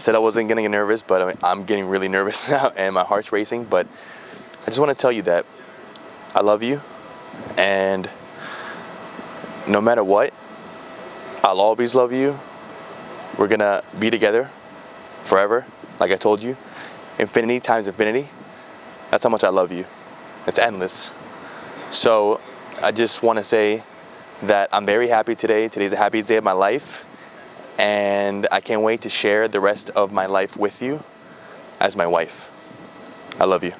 said I wasn't gonna get nervous, but I I'm getting really nervous now, and my heart's racing. But I just want to tell you that I love you, and no matter what, I'll always love you. We're gonna be together forever, like I told you. Infinity times infinity. That's how much I love you. It's endless. So I just want to say that I'm very happy today. Today's the happiest day of my life. And I can't wait to share the rest of my life with you as my wife. I love you.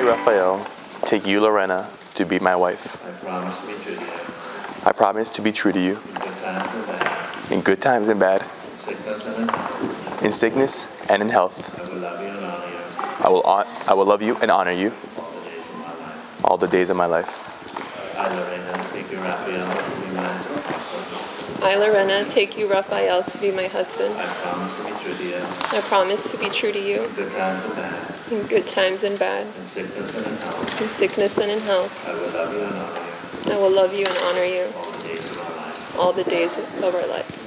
I, Rafael, take you, Lorena, to be my wife. I promise to be true to you I promise to be true to you in good times and bad, in and bad, in sickness and in health. in sickness and in health. I will love you and honor you I will, hon- I will love you and honor you all the days of my life. all the days of my life. I, Lorena, take you, Rafael, to be my husband. I, Lorena, take you, Rafael, to be my husband. I promise to be true to you I promise to be true to you in good times and bad, in good times and bad, in sickness and in health. in sickness and in health. I will love you and honor you I will love you and honor you all the days of my life. all the days of our lives.